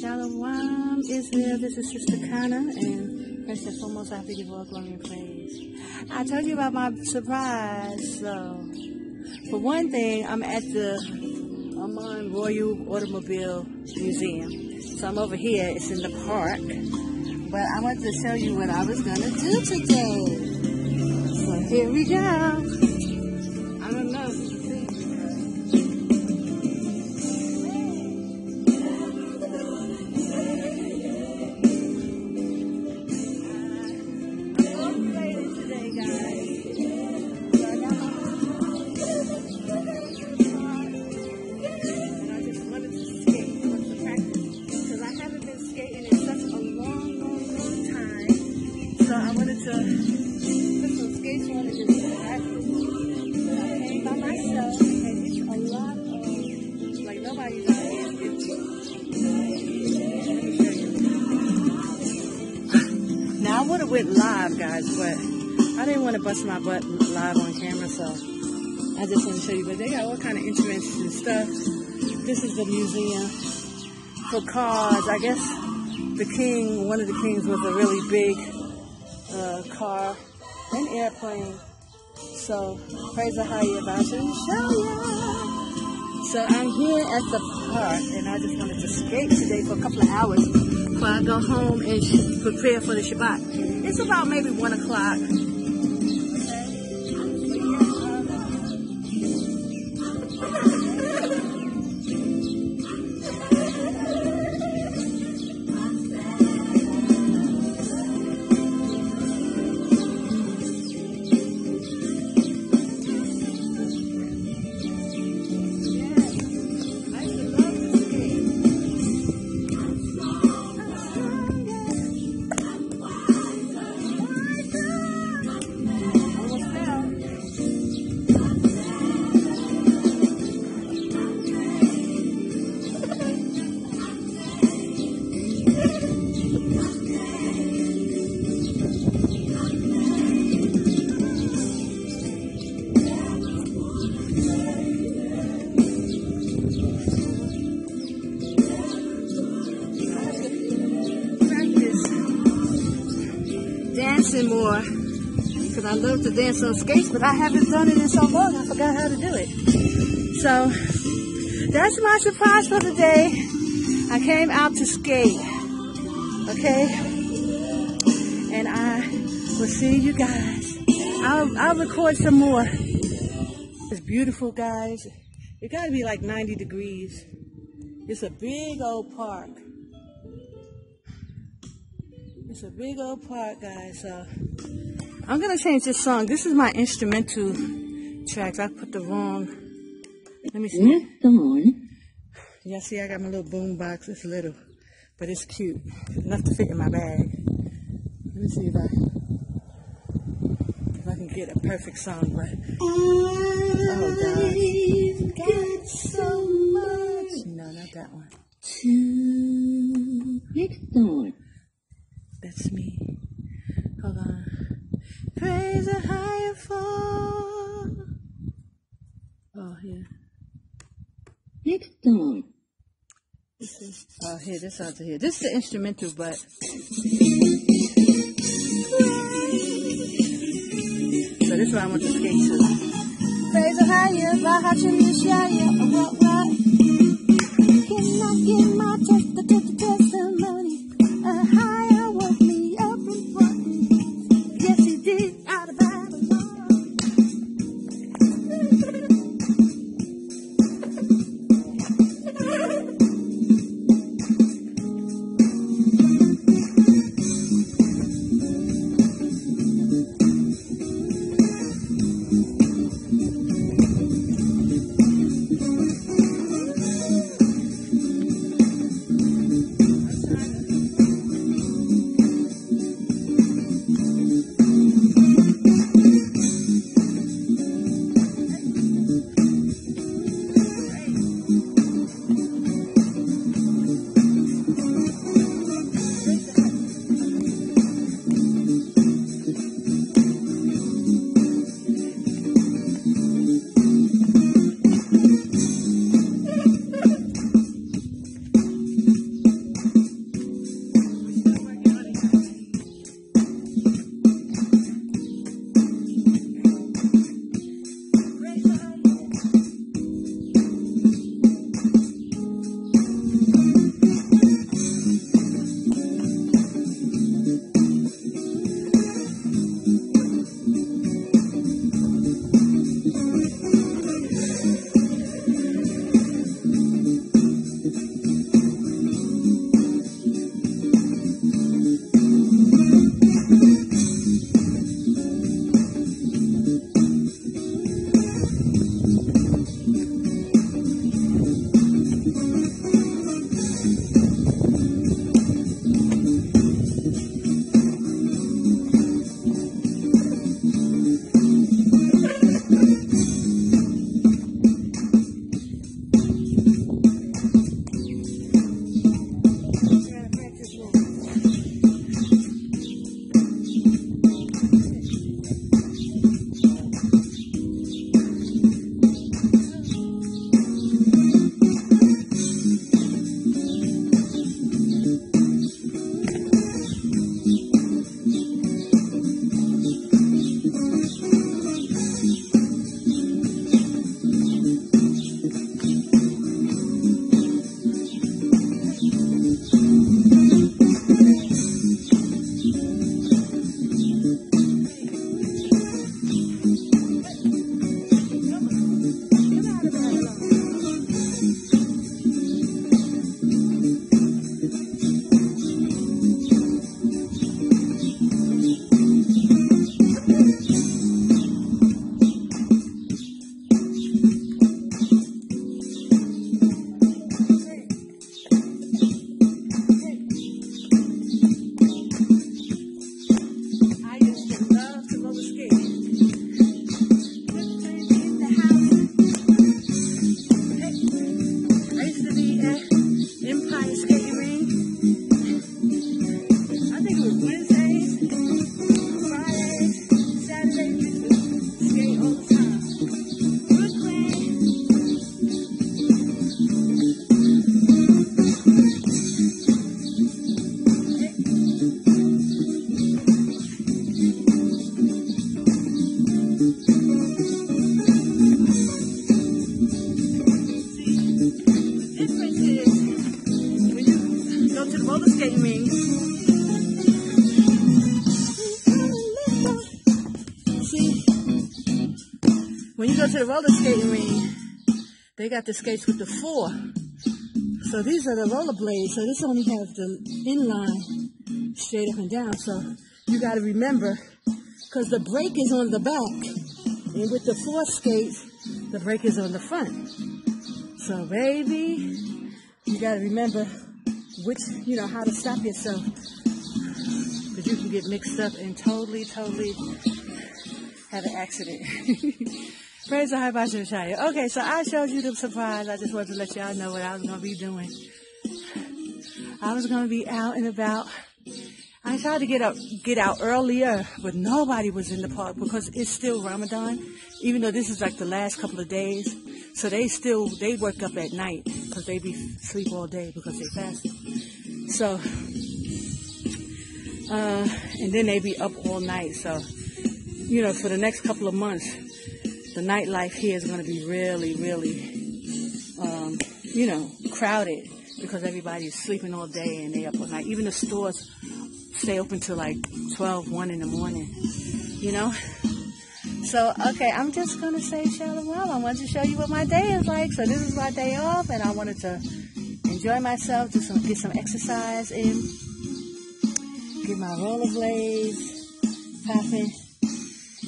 Shalom Israel, this is Sister Cana, and first and foremost, I have to give all glory and praise. I told you about my surprise, so for one thing, I'm at the Amman Royal Automobile Museum. So I'm over here, it's in the park, but I wanted to show you what I was gonna do today. So here we go. Would have went live, guys, but I didn't want to bust my butt live on camera, so I just want to show you. But they got all kind of instruments and stuff. This is the museum for cars. I guess the king, one of the kings, was a really big uh, car and airplane. So praise the high about So I'm here at the park, and I just wanted to skate today for a couple of hours before I go home and prepare for the Shabbat. It's about maybe one o'clock. Dancing more because I love to dance on skates, but I haven't done it in so long. I forgot how to do it. So that's my surprise for the day. I came out to skate, okay, and I will see you guys. I'll I'll record some more. It's beautiful, guys. It got to be like 90 degrees. It's a big old park. It's a big old part, guys. So I'm gonna change this song. This is my instrumental tracks. I put the wrong. Let me see. Next on, Yeah, see, I got my little boom box. It's little, but it's cute. Enough to fit in my bag. Let me see if I if I can get a perfect song. But oh god, got so much. No, not that one. next on, That's me. Hold on. Praise the higher fall. Oh, here. next on, This is, oh, here, this to here. This is the instrumental, but. So this is what I want to skate to. Praise the higher, Bahachim Yashaya, when you go to the roller skating ring, they got the skates with the four. So these are the roller blades. So this only has the inline straight up and down. So you got to remember, because the brake is on the back, and with the four skates, the brake is on the front. So baby, you got to remember which, you know, how to stop yourself. Because you can get mixed up and totally, totally have an accident. Praise the high Shaya. Okay, so I showed you the surprise. I just wanted to let y'all know what I was going to be doing. I was going to be out and about. I tried to get up, get out earlier, but nobody was in the park because it's still Ramadan, even though this is like the last couple of days. So they still, they work up at night because they be sleep all day because they fast. So, uh, and then they be up all night. So, you know, for the next couple of months, the nightlife here is going to be really, really, um, you know, crowded because everybody's sleeping all day and they up all night. Even the stores stay open till like 12, 1 in the morning, you know? So, okay, I'm just going to say shalom. I wanted to show you what my day is like. So this is my day off and I wanted to enjoy myself, just some, get some exercise in, get my rollerblades popping,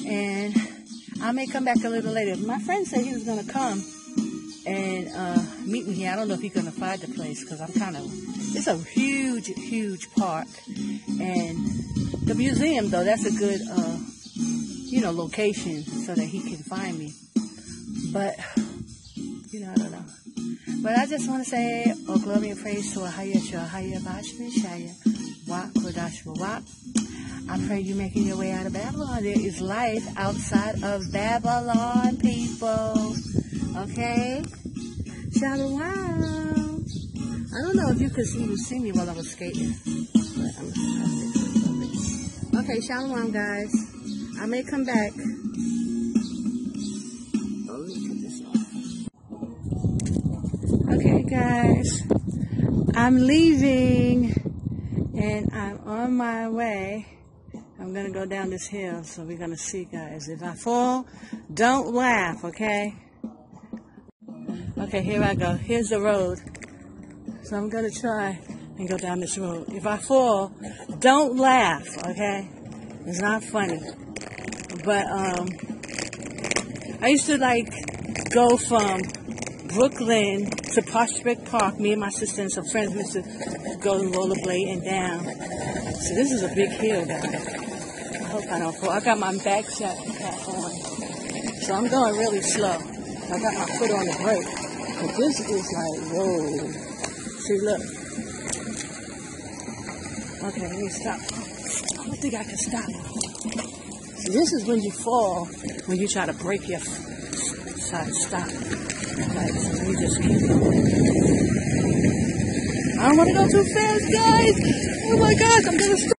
and I may come back a little later. My friend said he was going to come and uh, meet me here. I don't know if he's going to find the place because I'm kind of, it's a huge, huge park. And the museum, though, that's a good, uh, you know, location so that he can find me. But, you know, I don't know. But I just want to say, oh, glory and praise to AHAYAH Shahaya Bashmi Shaya Wa Kodash Wa. I pray you're making your way out of Babylon. There is life outside of Babylon, people. Okay? Shalom. I don't know if you could even see me while I was skating. Okay, shalom, guys. I may come back. Okay, guys. I'm leaving and I'm on my way. I'm going to go down this hill, so we're going to see, guys. If I fall, don't laugh, okay? Okay, here I go. Here's the road. So I'm going to try and go down this road. If I fall, don't laugh, okay? It's not funny. But, um, I used to, like, go from Brooklyn to Prospect Park. Me and my sister and some friends used to go and down. So this is a big hill, guys. I got my back shot on. So I'm going really slow. I got my foot on the brake. But this is like, whoa. See, look. Okay, let me stop. I don't think I can stop. See, this is when you fall, when you try to break your side stop. Right, so me just keep going. I don't want to go too fast, guys. Oh my gosh, I'm gonna stop.